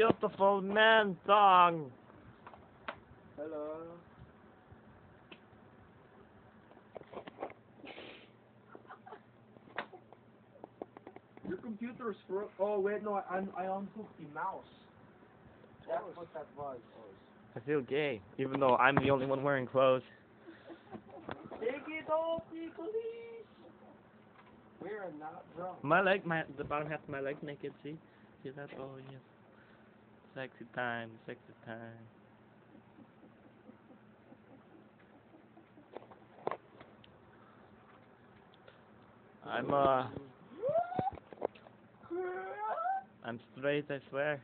beautiful man song. Hello. Your computer's fro- Oh wait, no, I I unhooked the mouse. That's what that was. I feel gay, even though I'm the only one wearing clothes. Take it off, Nicholas. We're not drunk. My leg, my the bottom half of my leg naked. See, see that? Oh yes. Sexy time, sexy time. I'm uh, I'm straight. I swear.